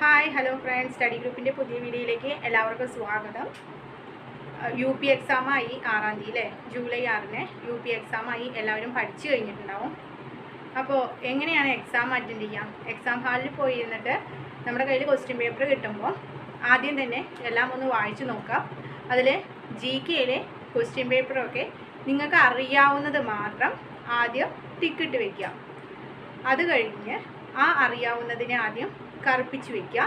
Hi hello friends study ഗ്രൂപ്പിന്റെ പുതിയ വീഡിയോയിലേക്ക് എല്ലാവർക്കും സ്വാഗതം. യു പി എക്സാമായി ആറാം തീയതി അല്ലേ? ജൂലൈ ആറിന് യു പി എക്സാമായി എല്ലാവരും പഠിച്ചു കഴിഞ്ഞിട്ടുണ്ടാവും. അപ്പോൾ എങ്ങനെയാണ് എക്സാം അറ്റൻഡ് ചെയ്യാം? എക്സാം ഹാളിൽ പോയി ഇരുന്നിട്ട് നമ്മുടെ കയ്യിൽ ക്വസ്റ്റ്യൻ പേപ്പർ കിട്ടുമ്പോൾ ആദ്യം തന്നെ എല്ലാം ഒന്ന് വായിച്ചു നോക്കാം. അതിൽ ജി കെയിലെ ക്വസ്റ്റ്യൻ പേപ്പറൊക്കെ നിങ്ങൾക്ക് അറിയാവുന്നത് മാത്രം ആദ്യം ടിക്കറ്റ് വയ്ക്കുക അത് കഴിഞ്ഞ് ആ അറിയാവുന്നതിനെ ആദ്യം കറുപ്പിച്ച് വെക്കുക.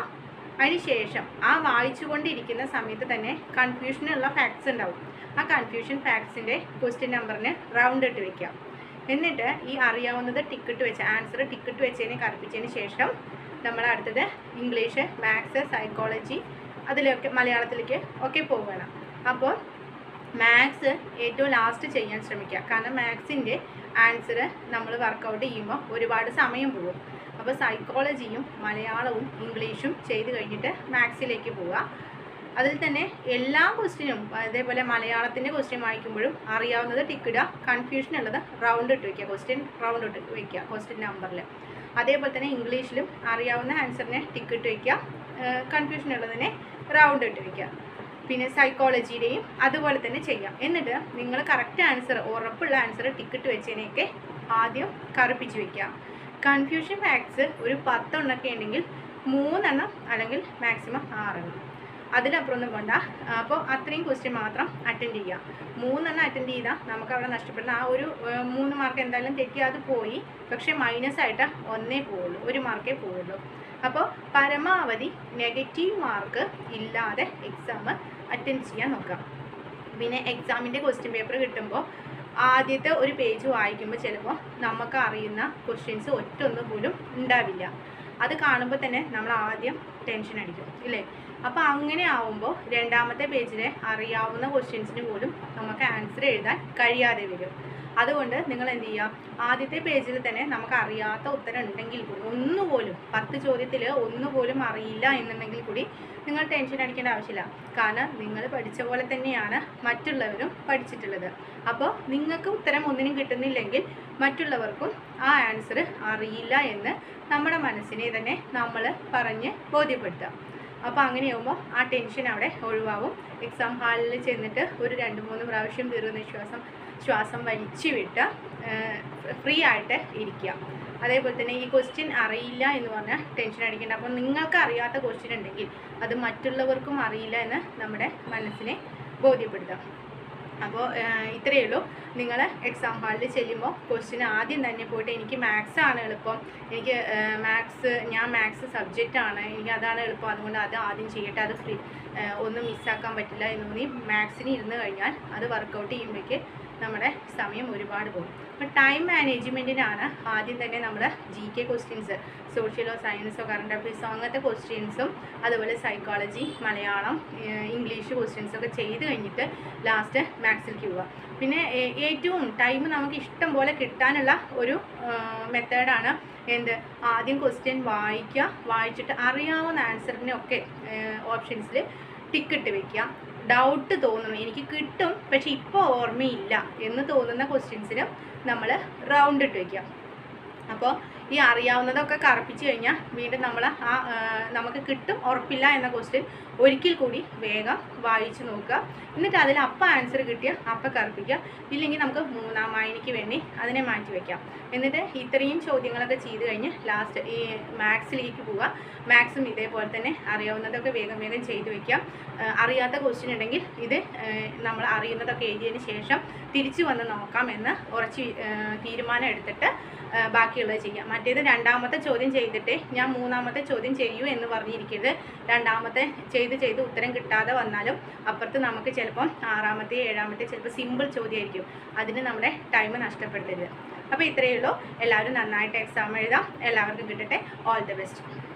അതിനുശേഷം ആ വായിച്ചുകൊണ്ടിരിക്കുന്ന സമയത്ത് തന്നെ കൺഫ്യൂഷനുള്ള ഫാക്ട്സ് ഉണ്ടാവും. ആ കൺഫ്യൂഷൻ ഫാക്ട്സിന്റെ ക്വസ്റ്റ്യൻ നമ്പറിന് റൗണ്ട് ഇട്ട് വെക്കുക. എന്നിട്ട് ഈ അറിയാവുന്നത് ടിക്കറ്റ് വെച്ച് ആൻസർ ടിക്കറ്റ് വെച്ചതിനെ കറുപ്പിച്ചതിന് ശേഷം നമ്മൾ അടുത്തത് ഇംഗ്ലീഷ് മാത്സ് സൈക്കോളജി അതിലൊക്കെ മലയാളത്തിലേക്ക് ഒക്കെ പോകണം അപ്പോൾ മാത്സ് ഏറ്റവും ലാസ്റ്റ് ചെയ്യാൻ ശ്രമിക്കുക. കാരണം മാത്സിന്റെ ആൻസർ നമ്മൾ വർക്കൗട്ട് ചെയ്യുമ്പോൾ ഒരുപാട് സമയം പോകും. അപ്പോൾ സൈക്കോളജിയും മലയാളവും ഇംഗ്ലീഷും ചെയ്ത് കഴിഞ്ഞിട്ട് മാത്സിലേക്ക് പോവുക. അതിൽ തന്നെ എല്ലാ ക്വസ്റ്റിനും അതേപോലെ മലയാളത്തിന്റെ ക്വസ്റ്റ്യൻ വായിക്കുമ്പോഴും അറിയാവുന്നത് ടിക്കിടുക കൺഫ്യൂഷൻ ഉള്ളത് റൗണ്ട് ഇട്ട് വയ്ക്കുക ക്വസ്റ്റ്യൻ റൗണ്ട് ഇട്ട് വയ്ക്കുക ക്വസ്റ്റ്യൻ നമ്പറിൽ അതേപോലെ തന്നെ ഇംഗ്ലീഷിലും അറിയാവുന്ന ആൻസറിനെ ടിക്കിട്ട് വയ്ക്കുക കൺഫ്യൂഷൻ ഉള്ളതിനെ റൗണ്ട് ഇട്ട് വയ്ക്കുക പിന്നെ സൈക്കോളജിയുടെയും അതുപോലെ തന്നെ ചെയ്യാം എന്നിട്ട് നിങ്ങൾ കറക്റ്റ് ആൻസർ ഉറപ്പുള്ള ആൻസർ ടിക്കറ്റ് വെച്ചതിനെയൊക്കെ ആദ്യം കറുപ്പിച്ച് വെക്കുക. കൺഫ്യൂഷൻ ഫാക്ട്സ് ഒരു പത്തെണ്ണമൊക്കെ ഉണ്ടെങ്കിൽ മൂന്നെണ്ണം അല്ലെങ്കിൽ മാക്സിമം ആറെണ്ണം. അതിലപ്പുറമൊന്നും വേണ്ട അപ്പോൾ അത്രയും ക്വസ്റ്റ്യൻ മാത്രം അറ്റൻഡ് ചെയ്യുക മൂന്നെണ്ണം അറ്റൻഡ് ചെയ്താൽ നമുക്ക് അവിടെ നഷ്ടപ്പെടുന്ന ആ ഒരു മൂന്ന് മാർക്ക് എന്തായാലും തെറ്റിയാതെ പോയി. പക്ഷേ മൈനസ് ആയിട്ട് ഒന്നേ പോവുള്ളൂ. ഒരു മാർക്കേ പോവുള്ളൂ. അപ്പോൾ പരമാവധി നെഗറ്റീവ് മാർക്ക് ഇല്ലാതെ എക്സാം അറ്റൻഡ് ചെയ്യാൻ നോക്കാം. പിന്നെ എക്സാമിന്റെ ക്വസ്റ്റ്യൻ പേപ്പർ കിട്ടുമ്പോൾ ആദ്യത്തെ ഒരു പേജ് വായിക്കുമ്പോൾ ചിലപ്പോൾ നമുക്ക് അറിയുന്ന ക്വസ്റ്റ്യൻസ് ഒറ്റൊന്നും പോലും ഉണ്ടാവില്ല. അത് കാണുമ്പോൾ തന്നെ നമ്മൾ ആദ്യം ടെൻഷൻ അടിക്കും ഇല്ലേ? അപ്പോൾ അങ്ങനെ ആവുമ്പോൾ രണ്ടാമത്തെ പേജിലെ അറിയാവുന്ന ക്വസ്റ്റ്യൻസിന് പോലും നമുക്ക് ആൻസർ എഴുതാൻ കഴിയാതെ വരും. അതുകൊണ്ട് നിങ്ങൾ എന്ത് ചെയ്യുക? ആദ്യത്തെ പേജിൽ തന്നെ നമുക്ക് അറിയാത്ത ഉത്തരം ഉണ്ടെങ്കിൽ കൂടി ഒന്നുപോലും പത്ത് ചോദ്യത്തിൽ ഒന്നുപോലും അറിയില്ല എന്നുണ്ടെങ്കിൽ കൂടി നിങ്ങൾ ടെൻഷൻ അടിക്കേണ്ട ആവശ്യമില്ല. കാരണം നിങ്ങൾ പഠിച്ച പോലെ തന്നെയാണ് മറ്റുള്ളവരും പഠിച്ചിട്ടുള്ളത്. അപ്പോൾ നിങ്ങൾക്ക് ഉത്തരം ഒന്നിനും കിട്ടുന്നില്ലെങ്കിൽ മറ്റുള്ളവർക്കും ആ ആൻസർ അറിയില്ല എന്ന് നമ്മുടെ മനസ്സിനെ തന്നെ നമ്മൾ പറഞ്ഞ് ബോധ്യപ്പെടുത്തുക. അപ്പോൾ അങ്ങനെയാകുമ്പോൾ ആ ടെൻഷൻ അവിടെ ഒഴിവാകും എക്സാം ഹാളിൽ ചെന്നിട്ട് ഒരു രണ്ട് മൂന്ന് പ്രാവശ്യം ദീർഘനിശ്വാസം ശ്വാസം വലിച്ചു വിട്ട് ഫ്രീ ആയിട്ട് ഇരിക്കുക അതേപോലെ തന്നെ ഈ ക്വസ്റ്റ്യൻ അറിയില്ല എന്ന് പറഞ്ഞാൽ ടെൻഷൻ അടിക്കേണ്ട. അപ്പോൾ നിങ്ങൾക്ക് അറിയാത്ത ക്വസ്റ്റ്യൻ ഉണ്ടെങ്കിൽ അത് മറ്റുള്ളവർക്കും അറിയില്ല എന്ന് നമ്മുടെ മനസ്സിനെ ബോധ്യപ്പെടുത്താം. അപ്പോൾ ഇത്രയേ ഉള്ളൂ. നിങ്ങൾ എക്സാം ഹാളിൽ ചെല്ലുമ്പോൾ ക്വസ്റ്റ്യൻ ആദ്യം തന്നെ പോയിട്ട് എനിക്ക് മാത്സ് ആണ് എളുപ്പം. എനിക്ക് മാത്സ് ഞാൻ മാത്സ് സബ്ജക്റ്റ് ആണ്. എനിക്ക് അതാണ് എളുപ്പം. അതുകൊണ്ട് അത് ആദ്യം ചെയ്യട്ടെ. അത് ഫ്രീ ഒന്നും മിസ്സാക്കാൻ പറ്റില്ല എന്ന് തോന്നി. മാത്സിന് ഇരുന്ന് കഴിഞ്ഞാൽ അത് വർക്കൗട്ട് ചെയ്യുമ്പോഴേക്ക് നമ്മുടെ സമയം ഒരുപാട് പോകും. അപ്പോൾ ടൈം മാനേജ്മെന്റിനാണ് ആദ്യം തന്നെ നമ്മൾ ജി കെ ക്വസ്റ്റ്യൻസ് സോഷ്യലോ സയൻസോ കറണ്ട് അഫയേഴ്സോ അങ്ങനത്തെ ക്വസ്റ്റ്യൻസും അതുപോലെ സൈക്കോളജി മലയാളം ഇംഗ്ലീഷ് ക്വസ്റ്റ്യൻസൊക്കെ ചെയ്ത് കഴിഞ്ഞിട്ട് ലാസ്റ്റ് മാത്സിലേക്ക് ക്യൂവ പിന്നെ ഏറ്റവും ടൈം നമുക്ക് ഇഷ്ടം പോലെ കിട്ടാനുള്ള ഒരു മെത്തേഡാണ് എന്ത്? ആദ്യം ക്വസ്റ്റ്യൻ വായിക്കുക. വായിച്ചിട്ട് അറിയാവുന്ന ആൻസറിനൊക്കെ ഓപ്ഷൻസിൽ ടിക്കിട്ട് വെക്കുക. ഡൗട്ട് തോന്നുന്നു. എനിക്ക് കിട്ടും പക്ഷെ ഇപ്പോൾ ഓർമ്മയില്ല എന്ന് തോന്നുന്ന ക്വസ്റ്റ്യൻസിനും നമ്മൾ റൗണ്ട് ഇട്ട് വയ്ക്കുക അപ്പോൾ ഈ അറിയാവുന്നതൊക്കെ കറപ്പിച്ച് കഴിഞ്ഞാൽ വീണ്ടും നമ്മൾ ആ നമുക്ക് കിട്ടും ഉറപ്പില്ല എന്ന ക്വസ്റ്റ്യൻ ഒരിക്കൽ കൂടി വേഗം വായിച്ച് നോക്കുക. എന്നിട്ട് അതിൽ അപ്പം ആൻസർ കിട്ടിയ അപ്പം കറുപ്പിക്കുക. ഇല്ലെങ്കിൽ നമുക്ക് മൂന്നാം വായനയ്ക്ക് വേണ്ടി അതിനെ മാറ്റി വയ്ക്കാം എന്നിട്ട് ഇത്രയും ചോദ്യങ്ങളൊക്കെ ചെയ്ത് കഴിഞ്ഞ് ലാസ്റ്റ് ഈ മാത്സിലേക്ക് പോവുക. മാത്സും ഇതേപോലെ തന്നെ അറിയാവുന്നതൊക്കെ വേഗം വേഗം ചെയ്ത് വയ്ക്കാം അറിയാത്ത ക്വസ്റ്റ്യൻ ഉണ്ടെങ്കിൽ ഇത് നമ്മൾ അറിയുന്നതൊക്കെ എഴുതിയതിന് ശേഷം തിരിച്ചു വന്ന് നോക്കാം എന്ന് ഉറച്ച് തീരുമാനം എടുത്തിട്ട് ആ, ബാക്കിയുള്ളത് ചെയ്യാം. മറ്റേത് രണ്ടാമത്തെ ചോദ്യം ചെയ്തിട്ട് ഞാൻ മൂന്നാമത്തെ ചോദ്യം ചെയ്യൂ എന്ന് പറഞ്ഞിരിക്കരുത്. രണ്ടാമത്തെ ചെയ്ത് ചെയ്ത് ഉത്തരം കിട്ടാതെ വന്നാലും അപ്പുറത്ത് നമുക്ക് ചിലപ്പം ആറാമത്തെ ഏഴാമത്തെ ചിലപ്പോൾ സിമ്പിൾ ചോദ്യമായിരിക്കും. അതിന് നമ്മുടെ ടൈം നഷ്ടപ്പെടുത്തരുത്. അപ്പോൾ ഇത്രയേ ഉള്ളൂ. എല്ലാവരും നന്നായിട്ട് എക്സാം എഴുതാം. എല്ലാവർക്കും കിട്ടട്ടെ. All the best